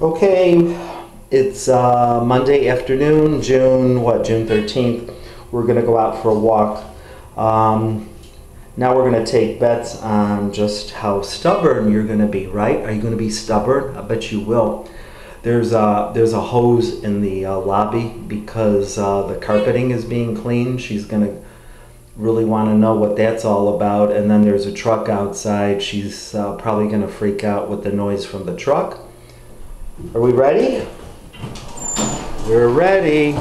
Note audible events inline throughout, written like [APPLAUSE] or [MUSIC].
Okay, it's uh, Monday afternoon, June, what, June 13th. We're gonna go out for a walk. Um, now we're gonna take bets on just how stubborn you're gonna be, right? Are you gonna be stubborn? I bet you will. There's a, there's a hose in the uh, lobby because uh, the carpeting is being cleaned. She's gonna really want to know what that's all about. And then there's a truck outside. She's uh, probably gonna freak out with the noise from the truck. Are we ready? We're ready.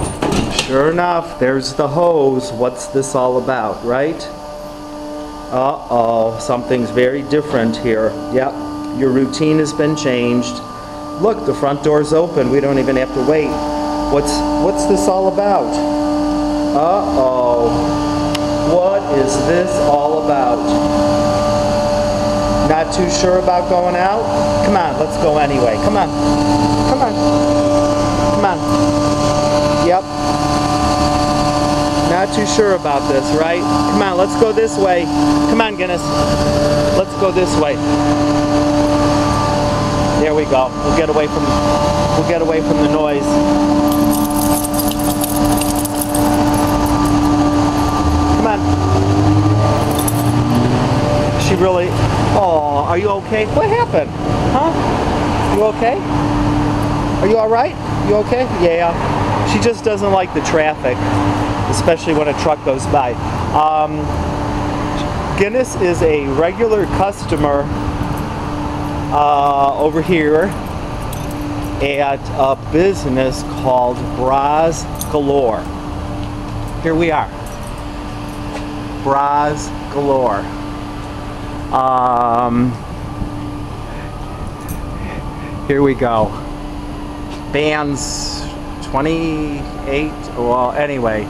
Sure enough, there's the hose. What's this all about, right? Uh-oh, something's very different here. Yep, your routine has been changed. Look, the front door's open. We don't even have to wait. What's what's this all about? Uh-oh. Is this all about? Not too sure about going out? Come on, let's go anyway. Come on. Come on. Come on. Yep. Not too sure about this, right? Come on, let's go this way. Come on, Guinness. Let's go this way. There we go. We'll get away from we'll get away from the noise. She really Oh, are you okay? What happened? Huh? You okay? Are you alright? You okay? Yeah. She just doesn't like the traffic, especially when a truck goes by. Um, Guinness is a regular customer uh, over here at a business called Bras Galore. Here we are. Bras Galore. Um, here we go. Bands 28. Well, anyway,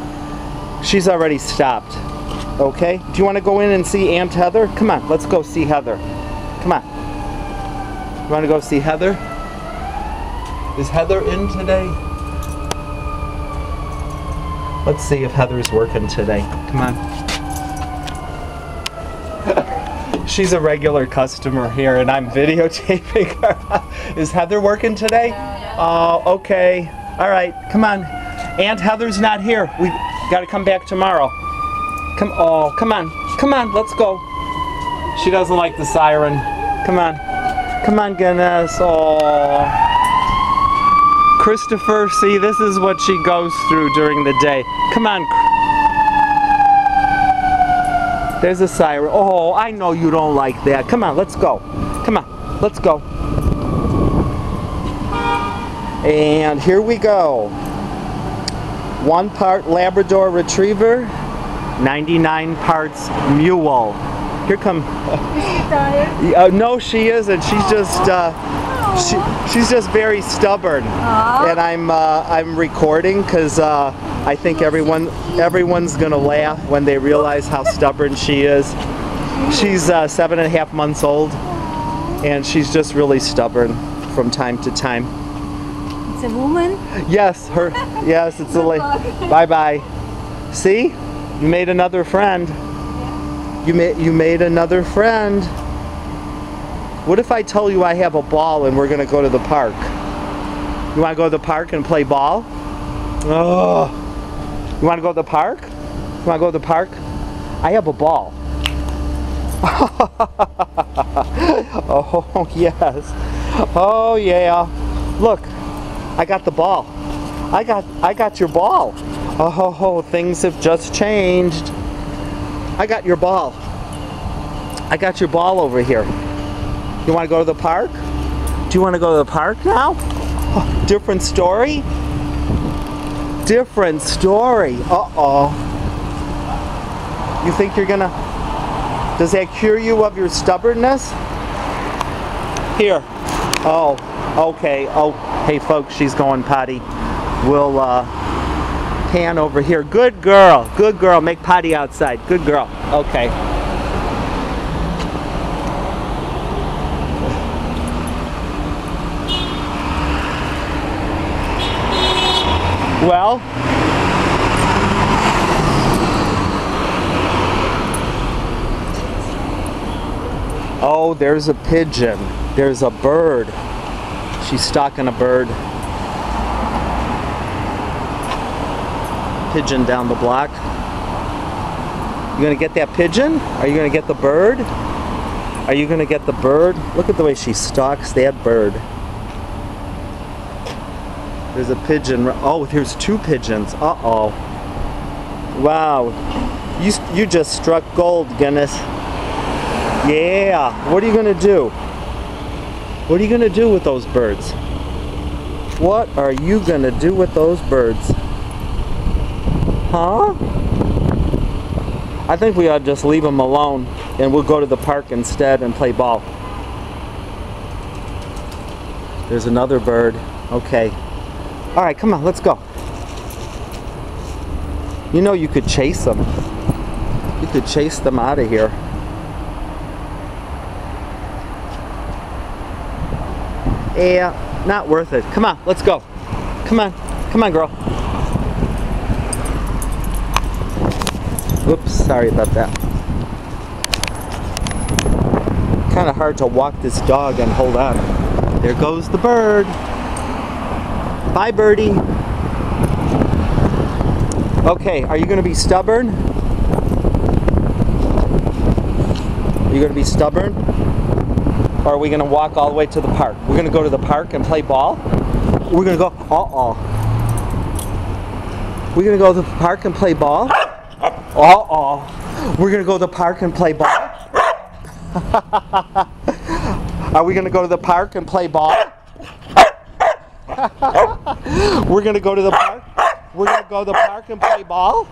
she's already stopped. Okay? Do you want to go in and see Aunt Heather? Come on, let's go see Heather. Come on. You want to go see Heather? Is Heather in today? Let's see if Heather's working today. Come on. [LAUGHS] She's a regular customer here and I'm videotaping [LAUGHS] her. Is Heather working today? Oh, okay. All right, come on. Aunt Heather's not here. We got to come back tomorrow. Come, oh, come on. Come on, let's go. She doesn't like the siren. Come on. Come on, Guinness. Oh. Christopher, see, this is what she goes through during the day. Come on, there's a siren. Oh, I know you don't like that. Come on, let's go. Come on, let's go. And here we go. One part Labrador Retriever, 99 parts Mule. Here come. Uh, no, she isn't. She's just. Uh, she, she's just very stubborn, and I'm uh, I'm recording because uh, I think everyone everyone's gonna laugh when they realize how stubborn she is. She's uh, seven and a half months old, and she's just really stubborn from time to time. It's a woman. Yes, her. Yes, it's a lady. Bye bye. See, you made another friend. You made you made another friend. What if I tell you I have a ball and we're gonna go to the park? You wanna go to the park and play ball? Oh. You want to go to the park? You want to go to the park? I have a ball. [LAUGHS] oh, yes. Oh, yeah. Look, I got the ball. I got, I got your ball. Oh, things have just changed. I got your ball. I got your ball over here. You want to go to the park? Do you want to go to the park now? Oh, [LAUGHS] different story? Different story. Uh-oh. You think you're gonna... Does that cure you of your stubbornness? Here. Oh, okay. Oh, hey folks, she's going potty. We'll uh, pan over here. Good girl. Good girl. Make potty outside. Good girl. Okay. Well, oh, there's a pigeon. There's a bird. She's stalking a bird. Pigeon down the block. You gonna get that pigeon? Are you gonna get the bird? Are you gonna get the bird? Look at the way she stalks that bird. There's a pigeon. Oh, here's two pigeons. Uh-oh. Wow. You, you just struck gold, Guinness. Yeah. What are you gonna do? What are you gonna do with those birds? What are you gonna do with those birds? Huh? I think we ought to just leave them alone and we'll go to the park instead and play ball. There's another bird. Okay. All right, come on, let's go. You know you could chase them. You could chase them out of here. Yeah, not worth it. Come on, let's go. Come on. Come on, girl. Oops, sorry about that. Kind of hard to walk this dog and hold on. There goes the bird. Bye, birdie. Okay, are you going to be stubborn? Are you going to be stubborn? Or are we going to walk all the way to the park? We're going to go to the park and play ball? We're going to go, uh-oh. We're going to go to the park and play ball? Uh-oh. We're going to go to the park and play ball? [LAUGHS] Are we going to go to the park and play ball? [LAUGHS] We're going to go to the park? We're going to go to the park and play ball?